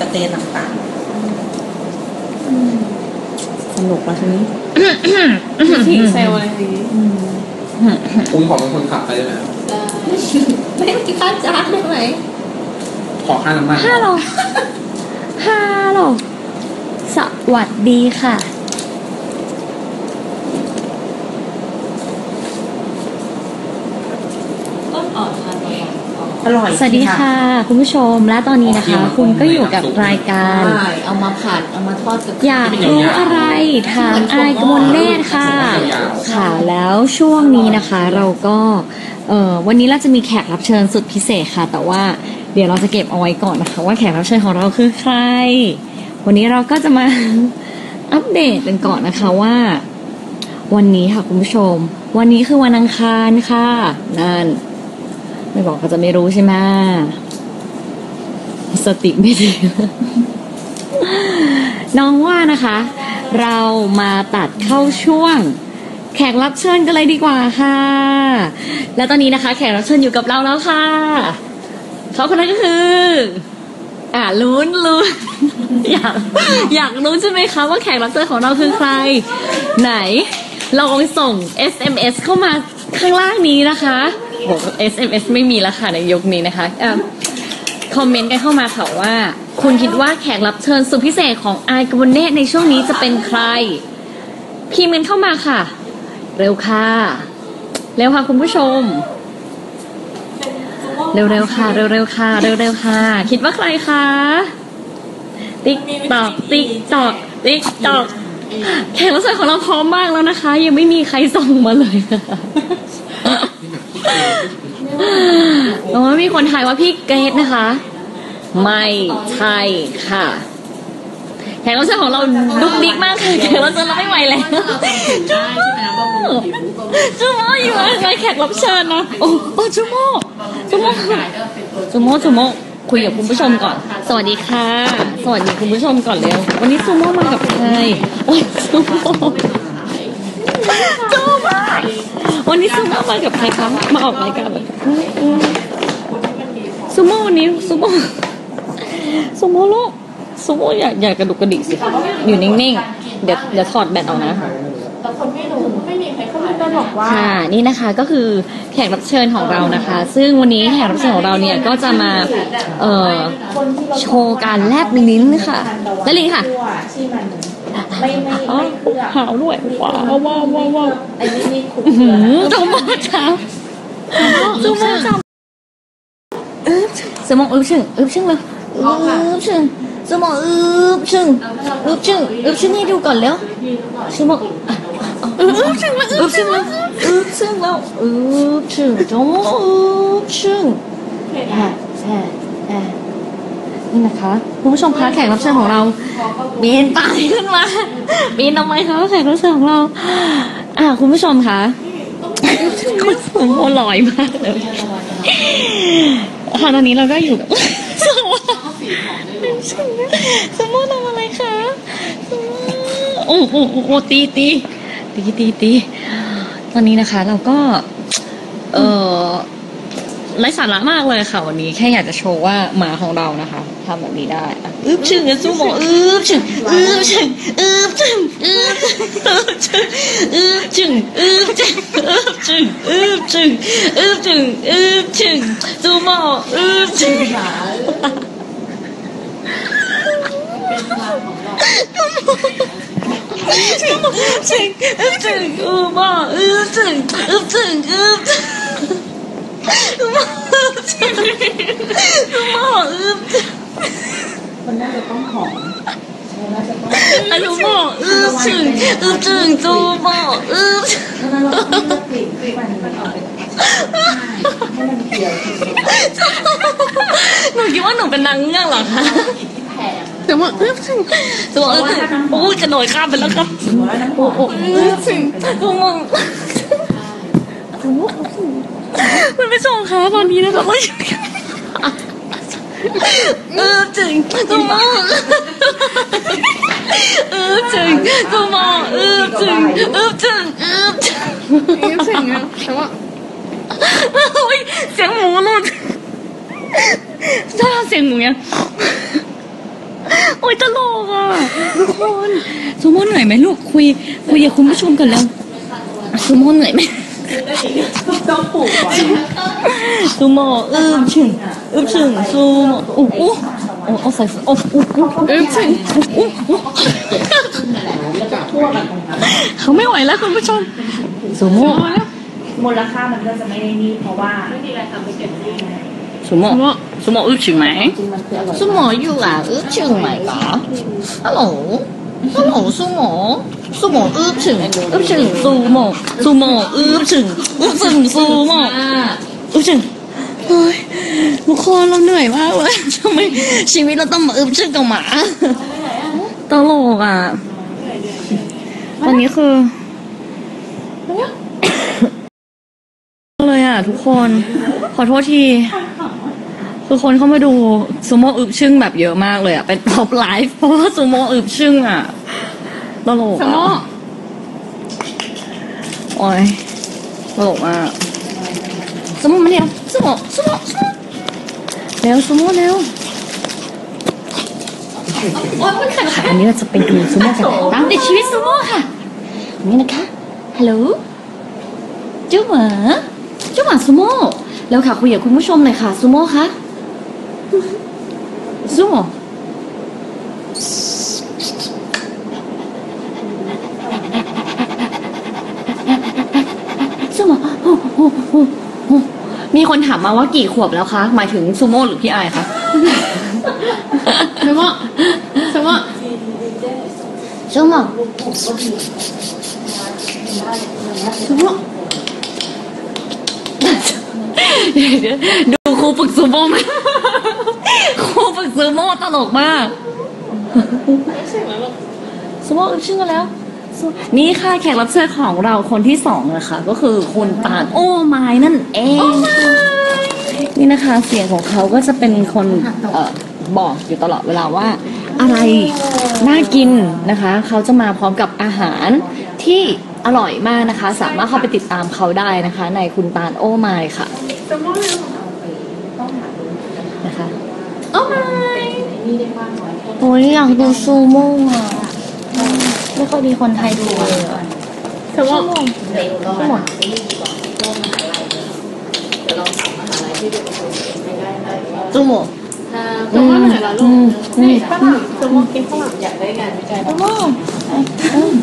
สเตย์ต่างสนุกแล้วทีนี้ทีเซลอะไรอย่างนี้คุณขอเป็นคนขับไปได้ไหมครับๆไม่มีค่าจ้างได้ไหมขอค่าน้ำมันฮัลโหลฮัลโหลสวัสดีค่ะ ต้นอ่อนทานตัว อย่างอร่อยสวัสดีค่ะ คุณผู้ชมและตอนนี้นะคะ คุณก็อยู่กับรายการใช่เอามาผัดเอามาทอดกับอยากรู้อะไรถามอายกมลเนตรค่ะค่ะแล้วช่วงนี้นะคะเราก็เอ่อวันนี้เราจะมีแขกรับเชิญสุดพิเศษค่ะ แต่ว่าเดี๋ยวเราจะเก็บเอาไว้ก่อนนะคะ ว่าแขกรับเชิญของเราคือใคร วันนี้เราก็จะมาอัปเดตกันก่อนนะคะว่า วันนี้ค่ะคุณผู้ชม วันนี้คือวันอังคารค่ะนั่น ไม่บอกก็จะไม่รู้ใช่ไหมสติไม่ดีน้องว่านะคะ เรามาตัดเข้าช่วง แขกรับเชิญกันเลยดีกว่าค่ะ และตอนนี้นะคะ แขกรับเชิญอยู่กับเราแล้วค่ะเขาคนนั้นก็คือ อ่าลุ้นลุ้นอยากอยากรู้ใช่ไหมคะว่าแขกรับเชิญของเราคือใคร ไหนลองส่ง SMS เข้ามาข้างล่างนี้นะคะ บอกว่า SMS ไม่มีแล้วค่ะในยุคนี้นะคะอะคอมเมนต์กันเข้ามาค่ะว่า คุณคิดว่าแขกรับเชิญสุดพิเศษของอายกบนเนตในช่วงนี้จะเป็นใคร พิมพ์กันเข้ามาค่ะ เร็วค่ะ เร็วค่ะคุณผู้ชม เร็วๆค่ะ เร็วๆค่ะ เร็วๆค่ะ คิดว่าใครคะ ติ๊กตอก ติ๊กตอก ติ๊กตอก แขกรับเชิญของเราพร้อมมากแล้วนะคะ ยังไม่มีใครส่งมาเลยค่ะ โอ้มีคนทายว่าพี่เกรทนะคะ ไม่ใช่ค่ะแขกรับเชิญของเราดุกดิกมากค่ะแขกรับเชิญเราไม่ไหวแล้วได้ใช่ไหมบำรุงผิวบำรุงจูโม่อยู่อะไรแขกรับเชิญนะโอ้โอ้จูโม่จูโม่จูโม่จูโม่คุยกับคุณผู้ชมก่อน สวัสดีค่ะ สวัสดีคุณผู้ชมก่อนเร็ว วันนี้จูโม่มากับใคร โอ้ยจูโม่จูโม วันนี้จูโม่มากับใครคะมาออกรายการแบบซูโม่วันนี้ซูโม่ซูโม่ลูกซูโม่อยากอยากกระดุกกระดิกสิอยู่นิ่งๆ เดี๋ยวเดี๋ยวถอดแบตออกนะแต่คนไม่รู้ไม่มีใครเขาจะบอกว่าค่ะนี่นะคะก็คือแขกรับเชิญของเรานะคะ ซึ่งวันนี้แขกรับเชิญของเราเนี่ยก็จะมาเอ่อโชว์การแลบลิ้นค่ะและลิ้นค่ะที่มัน ไม่ไม่อ๋อไม่เคลือบหาวด้วยว้าวว้าวว้าวว้าวไอ้นี่นี่คุกอื้อเกลืหืออจมูกจ้าจมูกจ้าอึ๊บสมองอึ๊บชึ่งอึ๊บชึ่งเลยอึ๊บชึ่งสมองอึ๊บชึ่งอึ๊บชึ่งอึ๊บชึ่งให้ดูก่อนแล้วสมองอะอึ๊บชึ่งแล้วอึ๊บชึ่งแล้วอึ๊บชึ่งแล้วอึ๊บชึ่งจมูกอึ๊บชึ่งแอะแอะแอะ นี่นะคะคุณผู้ชมคะแขกรับเชิญของเราปีนป่ายขึ้นมาปีนทำไมคะแขกรับเชิญของเรา อ่าคุณผู้ชมคะคุณสมโมลอยมากเลยค่ะตอนนี้เราก็อยู่กับสมโมสมโมทำอะไรคะโอ้โอ้โอ้โอ้ตีตีตีตีตีตอนนี้นะคะ เราก็ เออ ไร้สาระมากเลยค่ะวันนี้แค่อยากจะโชว์ว่าหมาของเรานะคะทำแบบนี้ได้อะอึบชึงอะซูโมอึบชึงอึบชึงอึบชึงอึบชึงอึบชึงอึบชึงอึบชึงอึบชึงอึบชึงอึบชึงซูโมอึบชึงซูโมอึบชึงอึบชึงอูโมอึบชึงอึบชึงอึบ ชึงอึบจึงหมออึบจึงมันน่าจะต้องหอมมันน่าจะต้องอันนูหมออึบจึงอึบจึงจูหมออึบจึงแล้วเราต้องเลือกกลิ่นที่มันมันออกเป็นธรรมชาติให้มันเกี่ยวถึงหนูคิดว่าหนูเป็นนางเงือกเหรอคะที่แพงแต่ว่าอึบจึงจูหมออึบจึงโอ้ยกระโดดข้ามไปแล้วครับถือว่าน้ำหอมโอ้อึบจึงจูหมอจูห มอมันไม่ส่งค่ะตอนนี้นะคะว่าเออจึงจูหมอเออจึงจูหมอเออจึงเออจึงเออจึงนี่เสียงอะแต่ว่าเสียงหมูหลุดชอบทำเสียงหมูยังทุกคนซูโม่เหนื่อยไหมลูกคุยคุยกับคุณผู้ชมกันแล้วอะซูโม่เหนื่อยไหม ต้องปลูกก่อนซูโม่อึบชึงอึบชึงซูโม่อู้อู้โอ้เอาใส่โอ้อู้อู้อึ๊บถึงอู้อู้เขาไม่ไหวแล้วคุณผู้ชมซูโม่มูลค่ามันก็จะไม่ได้นี่เพราะว่าซูโม่ซูโม่อึบชึงไหมจริงมั สู้หมสู้หมสู้หมอึ้บถึงอึ้บถึงสู้หมสู้หมอึ้บถึงอึ้บถึงสู้หมอึ้บถึงเฮ้ยทุกคนเราเหนื่อยมากเลยทำไมชีวิตเราต้องมาอึ้บถึงกับหมาตลกอะวันนี้คือเลยอะทุกคน ขอโทษที คือคนเข้ามาดูซูโม่อึบชึ่งแบบเยอะมากเลยอะเป็นท็อปไลฟ์เพราะว่าซูโม่อึบชึ่งอะตลกสอะมอโอ้ยตลกมากซูโม่มาเร็วซูโม่ซูโม่ซูโม่เร็วซูโม่เร็วโอ้ยมันขัดค่ะอันนี้เราจะไปดูซูโม่กันตามติดชีวิตซูโม่ค่ะอันนี้นะคะฮัลโหลเจ้าหมาเจ้าหมาซูโม่แล้วค่ะคุยกับคุณผู้ชมหน่อยค่ะซูโม่คะ ซูโม่ซูโม่โอ้โหโอ้โหมีคนถามมาว่ากี่ขวบแล้วคะ หมายถึงซูโม่หรือพี่ไอายคะสมอสมอซูโม่สมอดูค รูฝึกซูโม่ไหมครูฝึกซูโม่ตลกมากซูโม่อึบชื่อกันแล้วซูนี่ค่ะแขกรับเชิญของเราคนที่สองนะคะ ก็คือคุณตาลโอ้ไม้นั่นเองค่ะนี่นะคะเสียงของเขาก็จะเป็นคนเอ่อบอกอยู่ตลอดเวลาว่า อะไรน่ากินนะคะ เขาจะมาพร้อมกับอาหารที่อร่อยมากนะคะ สามารถเข้าไปติดตามเขาได้นะคะ ในคุณตาลโอ้ไม้ค่ะ สมอเร็วนะคะโอ้ไม่นี่ได้มากน้อยแค่โอ้ยอยากดูซูโม่อะไม่ค่อยมีคนไทยดูเลยอะสมอเร็วก็หมดนี่ดีกว่าต้องมหาลัยเลยเดี๋ยวลองถามมหาลัยที่ดูไม่ได้ได้ว่าซูโม่ถ้าสมอไหนล่ะลูอืกมอืนี่มฝรั่งสมอกินฝรั่งอยากได้งานวิจัยซูโม่อืม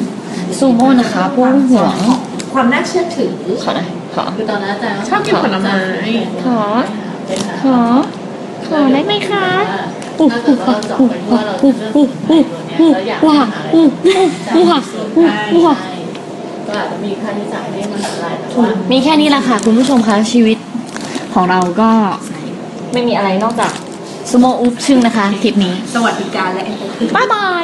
ซูโม่นะคะพวกหัวความน่าเชื่อถือขอหน่อยขอคือตอนนั้นอาจารย์ชอบกินผลไม้ขอเป็นหา ขอ ขอได้ไหมคะถ้าเกิดว่าเราเจาะไปว่าเราจะเลือกตัวไหนตัวเนี้ยแล้วอยากว้าหาอะไรอู้อู้ว้าอู้อู้ว้าก็อาจจะมีค่าใช้จ่ายให้มหาลัยแต่ว่ามีแค่นี้แหละค่ะ คุณผู้ชมคะชีวิตของเราก็ไม่มีอะไรนอกจากซูโม่อุ๊บชึ่งนะคะทริปนี้ สวัสดิการและ บ๊ายบาย